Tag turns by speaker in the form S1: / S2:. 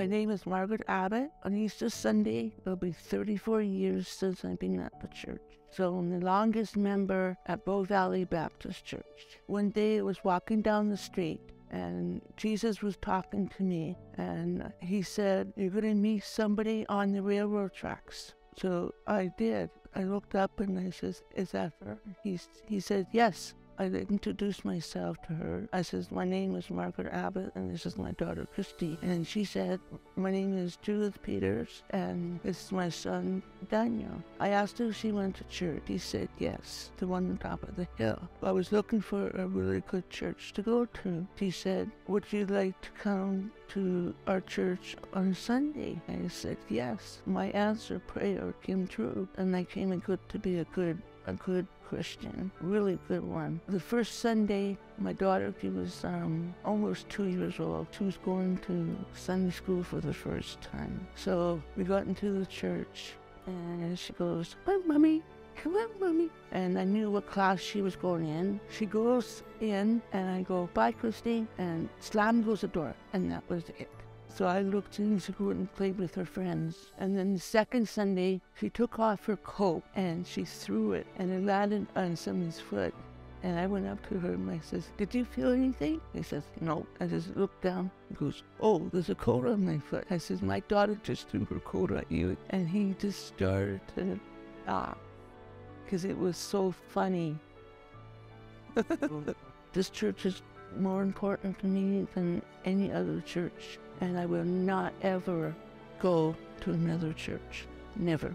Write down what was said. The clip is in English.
S1: My name is Margaret Abbott. On Easter Sunday, it'll be 34 years since I've been at the church. So I'm the longest member at Bow Valley Baptist Church. One day I was walking down the street and Jesus was talking to me and he said, You're going to meet somebody on the railroad tracks. So I did. I looked up and I says, Is that her? He's, he said, Yes. I introduced myself to her. I says, my name is Margaret Abbott, and this is my daughter Christy. And she said, my name is Judith Peters, and this is my son Daniel. I asked her if she went to church. He said yes, the one on top of the hill. I was looking for a really good church to go to. She said, would you like to come to our church on Sunday? I said yes. My answer prayer came true, and I came and good to be a good a good Christian, really good one. The first Sunday, my daughter, she was um, almost two years old. She was going to Sunday school for the first time. So we got into the church, and she goes, "Come on, mommy." Come on, mommy. And I knew what class she was going in. She goes in, and I go, bye, Christine, and slam goes the door. And that was it. So I looked and she went and played with her friends. And then the second Sunday, she took off her coat and she threw it and it landed on someone's foot. And I went up to her and I says, Did you feel anything? He says, No. I just looked down. He goes, Oh, there's a coat on my foot. I says, My daughter just threw her coat at you. And he just started to laugh because it was so funny. this church is more important to me than any other church and I will not ever go to another church. Never.